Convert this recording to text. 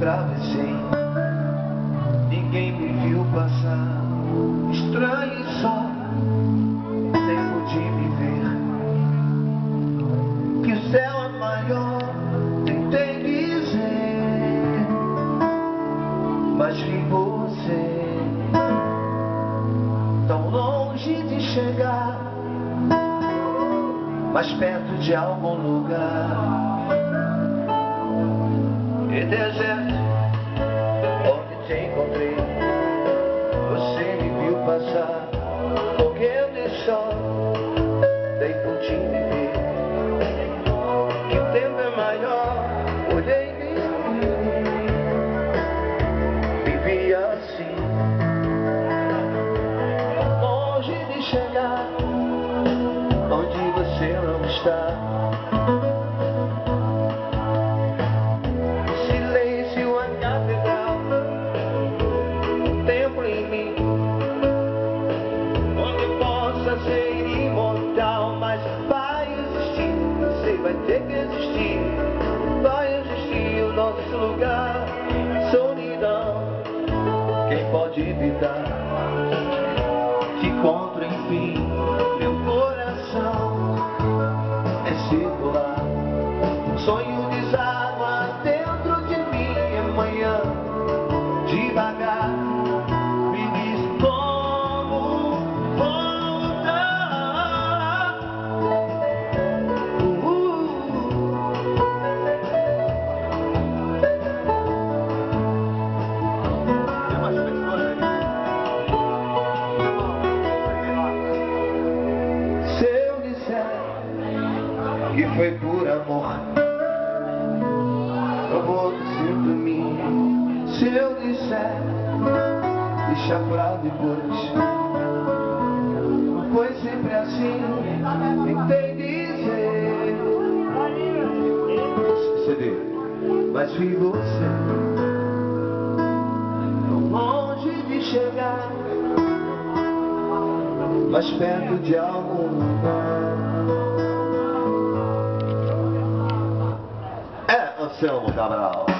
atravessei Ninguém me viu passar. Estranho só Tempo de me ver. Que o céu é maior Tentei dizer Mas vi você Tão longe de chegar. Mas perto de algum lugar e deserto onde te encontrei. Você me viu passar correndo e só dei por ti me ver que o tempo é maior olhei e vi assim longe de chegar onde você não está. Evitar? Te encontro enfim, meu coração é circular. Um sonho deságua dentro de mim amanhã, devagar. Foi por amor, eu vou dizer pra mim. Se eu disser, deixa pra depois. Foi sempre assim, tentei dizer. CD, mas vi você tão longe de chegar mais perto de algum lugar. Anselmo Cabral.